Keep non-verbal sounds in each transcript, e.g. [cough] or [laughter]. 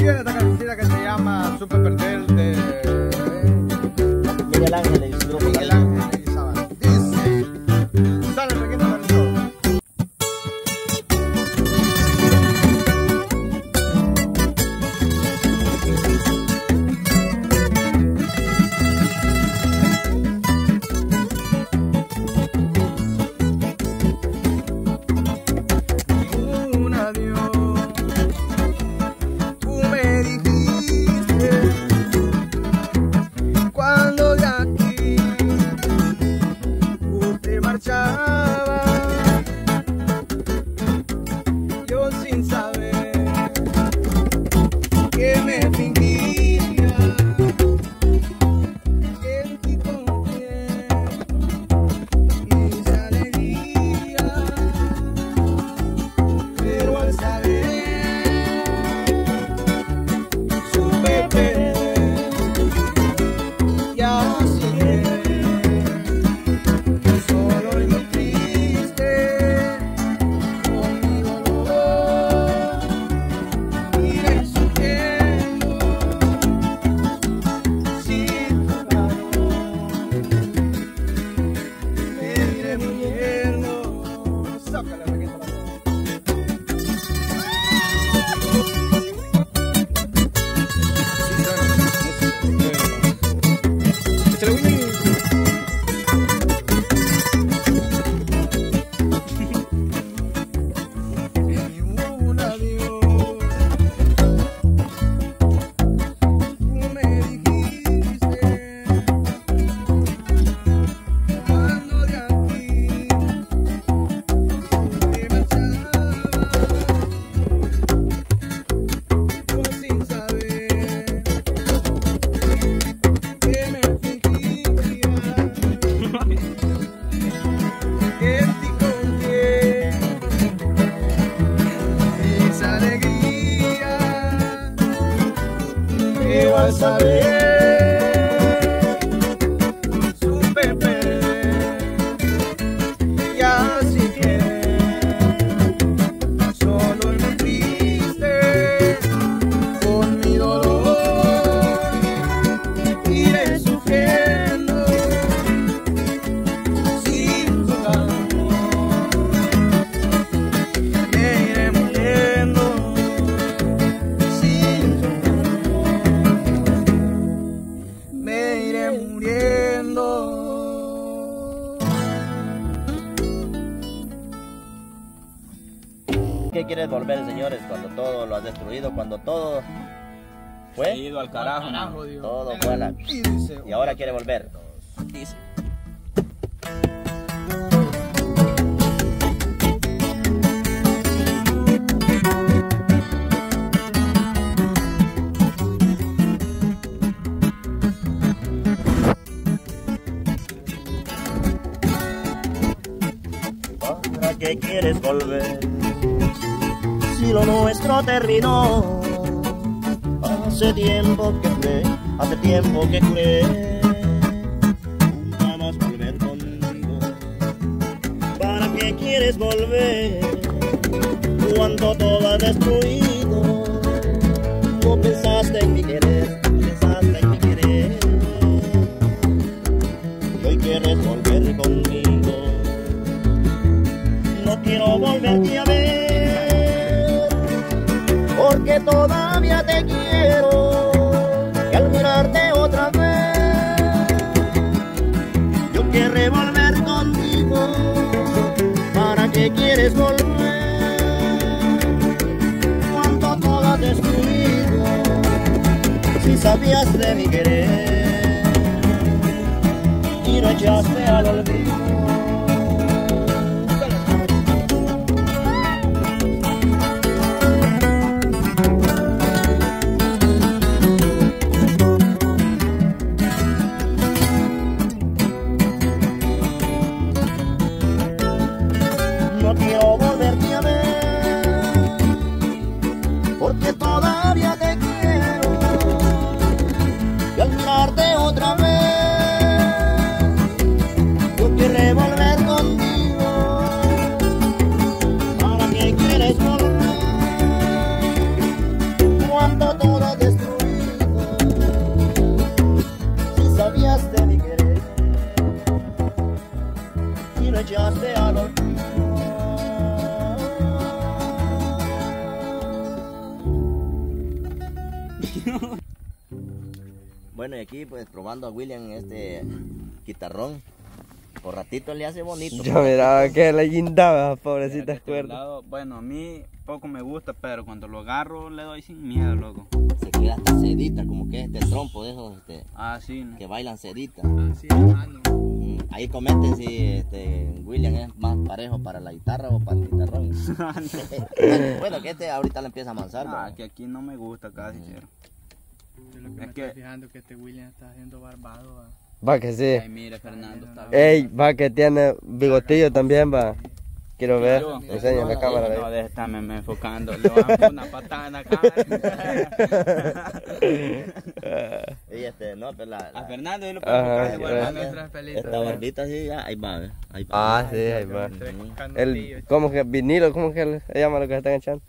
quieres volver, señores, cuando todo lo has destruido, cuando todo fue ido al carajo, todo fue a la... Y ahora quiere volver. Dice. ¿Para qué quieres volver? Si lo nuestro terminó. Hace tiempo que juré, hace tiempo que juré. Nunca más volver conmigo. ¿Para qué quieres volver? Cuando todo ha destruido. Yo quiero volver contigo. Para que quieres volver cuando todo ha destruido si sabías de mi querer y no echaste al olvido [laughs] Bueno, y aquí pues probando a William este guitarrón. Por ratito le hace bonito. Yo miraba que le guindaba, pobrecita. cuerdas. Bueno, a mí poco me gusta, pero cuando lo agarro le doy sin miedo, loco. Se queda hasta sedita, como que este trompo de esos este, ah, sí, que bailan sedita. Ah, ah, Ahí comenten si este, William es más parejo para la guitarra o para el guitarrón. [laughs] [laughs] bueno, que este ahorita le empieza a amansar. Ah, que aquí no me gusta casi, chero. Yo lo que Es me que- estoy fijando que este William está haciendo barbado. va. Va que sí. Ay, mire, Fernando, está bien. Ey, va que tiene bigotillo también, va. Quiero ver. Enseña la cámara. No, de estarme me enfocando. Le voy a poner una patada en la cara. [laughs] Y este, no, pero la, A la- Fernando yo lo puedo enfocar ya. igual. Con nuestras pelitas. esta barbita sí, ya, ahí va, ¿eh? ahí va. Ah, sí, ahí va. El, ¿Cómo que? Vinilo, ¿cómo que se llama lo que están echando?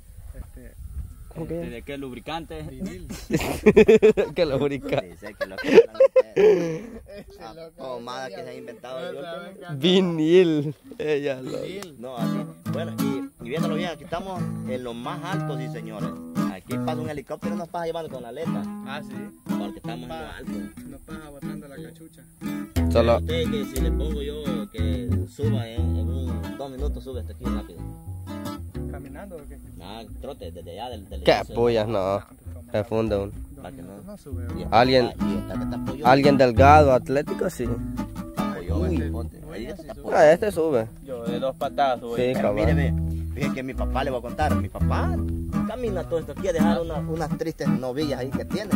Este, ¿Cómo que? ¿De qué lubricante? vinil. [laughs] que lo ubica. Dice que lo que ustedes. [laughs] Este Ah, pomada que se ha inventado. yo ¿saben que- qué? Vinil. Ella lo. Vinil. No, así. Bueno, y, y viéndolo bien, aquí estamos en lo más alto, sí, señores. Aquí pasa un helicóptero y nos pasa llevando con la aleta. Ah, sí. Porque estamos en lo alto. Nos pasa botando la cachucha. Solo. Usted que si le pongo yo que suba en, en un dos minutos, sube hasta aquí rápido. ¿Caminando o qué? Nada, trote desde allá del, del ¿Qué? No. Ah, Se funde uno. que no. no sube. Alguien-. Alguien delgado, atlético, sí. Uy, este- sí sube. Ah, este sube. Yo de dos patadas Sí, voy. Pero míreme, que mi papá le voy a contar. Mi papá camina todo esto aquí a dejar una- unas tristes novillas ahí que tiene.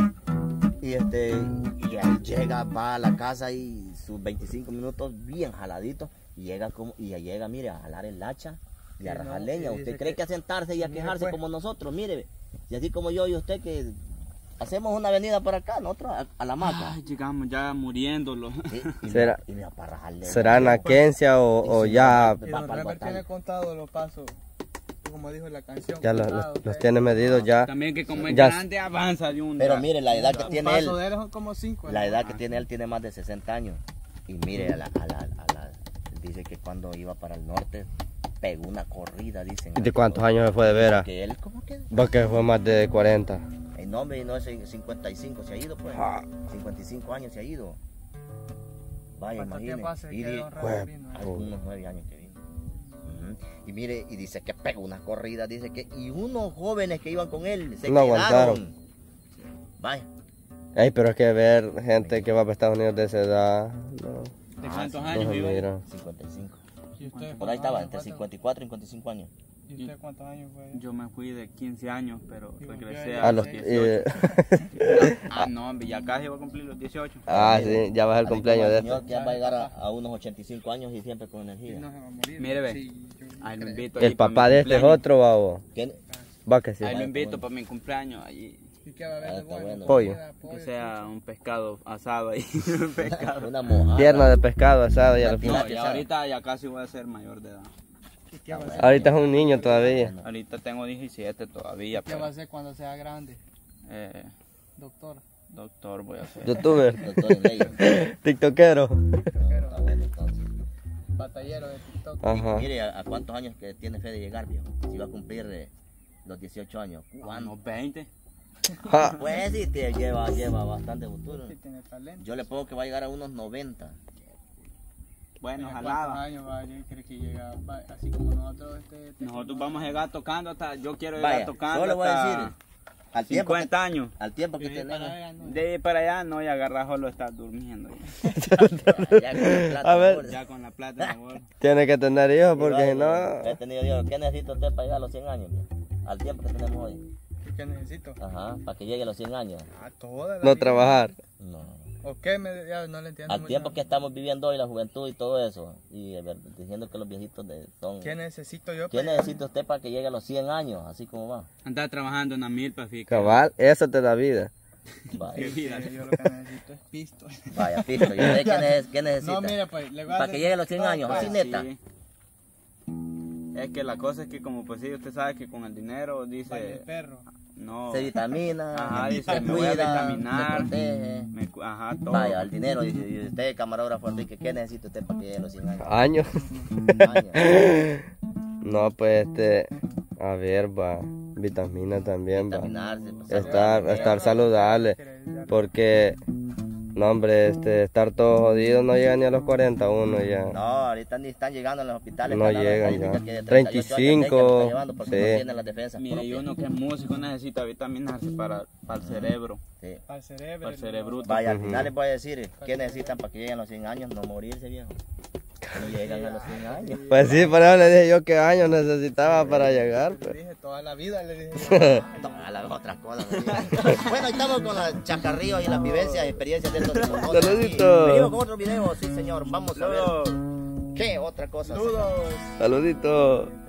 Y este, y él llega, va a la casa y sus 25 minutos bien jaladitos. Y llega como, y llega, mire, a jalar el hacha y a rajar no, leña. ¿Usted cree que- que, a sentarse y a quejarse pues. como nosotros? Mire, y así como yo y usted que hacemos una avenida por acá, nosotros a, a la maca. Ay, llegamos ya muriéndolo. Sí, y, [laughs] ¿Será- y mi papá rajar leña. ¿Será Naquencia o, o ya, Y Va don para el Robert tiene contado los pasos, como dijo la canción. ya los, contado, los, los ¿ok? tiene medidos ya? También que como es Ya- grande avanza de un Pero mire, la edad que Un tiene él. paso de él son como cinco. La edad que tiene él tiene más de 60 años. Y mire, a la, a la, a la- dice que cuando iba para el norte pegó una corrida, dicen. ¿De cuántos años se fue de veras? Que él, ¿cómo que? Va que fue más de 40. El nombre no es 55, se ha ido pues. Ah. 55 años se ha ido. Vaya, ¿Cuánto imagínese. Y eh? unos 9 años que vino. Y mire, y dice que pegó una corrida, dice que. Y unos jóvenes que iban con él se No quedaron. aguantaron. Vaya. Ey, pero es que ver gente que va para Estados Unidos de esa edad, no, ¿De Ah, cuántos no años se iba? mira. 55. ¿Y usted Por ahí estaba, entre fue? 54 y 55 años. ¿Y usted cuántos años fue? Yo me fui de 15 años, pero regresé a, A los los, 18. eh, Ah, no, hombre, ya casi voy a cumplir los 18. ah, sí, ya va a ser el cumpleaños de el señor este. que va a llegar a, a unos 85 años y siempre con energía. no se va a morir. Mire, ve. Sí. El papá de este es otro, babo. ¿Quién? Va que sí. Ahí lo invito para mi cumpleaños. Allí, ¿Y qué va a haber Ah, bueno? bueno. Pollo. Comida, que sea un pescado asado ahí. [laughs] un pescado. Una mojada. Pierna de pescado asado ya. No, ya ahorita ya casi voy a ser mayor de edad. ¿Y qué va a hacer? Ahorita es un niño todavía. Ahorita tengo 17 todavía, ¿Qué va a pero hacer cuando sea grande, eh, doctor? doctor voy a ser. Youtuber, Doctor leyes. [laughs] tiktokero. Está bueno, entonces. Batallero de TikTok. Ajá. Mire, ¿a, cuántos años que tiene fe de llegar, viejo? Si va a cumplir eh, los 18 años. ¿Cuándo? Unos 20. Ja. [laughs] Pues sí, te lleva, lleva bastante futuro. Sí tiene talento. Yo le pongo que va a llegar a unos 90. Bueno, ojalá. ¿Cuántos años va? Yo creo que llega, va, así como nosotros. Este, este Nosotros vamos a llegar tocando hasta, yo quiero llegar Vaya, tocando solo le voy a hasta decir, al tiempo, que, 50 años. al tiempo que tenemos, para allá, ¿no? De ahí para allá no, y agarrar solo estar durmiendo. [laughs] ya con la plata, [laughs] A ver. Ya con la plata bolsa. Tiene que tener hijos porque si no... He tenido yo, ¿qué necesita usted para llegar a los 100 años? Al tiempo que tenemos hoy. ¿Qué necesito? Ajá, para que llegue a los 100 años. A toda la No vida. trabajar. No. ¿O qué? Me, ya no le entiendo. Al tiempo que estamos viviendo hoy, la juventud y todo eso, y eh, ver- diciendo que los viejitos de- son... ¿Qué necesito yo? ¿Qué necesita usted para que llegue a los 100 años, así como va? Andar trabajando en la milpa, fíjate. Cabal, eso te da vida. Qué Vaya, vida. Yo lo que [laughs] necesito es pisto. vaya pisto. ¿Y usted qué, [laughs] neces- qué necesita? No, mire, pues, le voy a Para que llegue a los 100 años, así Ah, neta. sí. Es que la cosa es que como pues sí, usted sabe que con el dinero Vaya el dice, perro. No, Se vitamina, [laughs] Ajá, se dice, me voy a cuida, vitaminar. se protege. me ajá, todo. Vaya, el dinero. Y, y usted, camarógrafo Enrique, ¿qué necesita usted para que llegue a los 100 años? Años. Años. [laughs] No, pues este... A ver, va. Vitaminas también, va. Vitaminarse, pues, Estar, estar saludable. Porque, no, hombre, este, estar todo jodido no llega ni a los 41 ya. No, ahorita ni están llegando a los hospitales. No llegan ya. que de 38 años 35, lo están llevando porque sí. no tienen las defensas Mire, y uno que es músico necesita vitaminarse para, para el cerebro, Sí. Para el cerebro. para el cerebro. Vaya, al final les voy a decir, ¿qué necesitan para que lleguen a los 100 años? No morirse, viejo. No llegan a los 100 años. [laughs] Pues sí, por eso le dije yo qué años necesitaba para llegar. Le pues. dije toda la vida, le dije. [laughs] Todas las otras cosas. [laughs] me digan. bueno, estamos con los chacarrillos y las vivencias y experiencias de estos nosotros. Saludito. Venimos con otro video, sí señor. Vamos a ver qué otra cosa. Saludos. Saludito.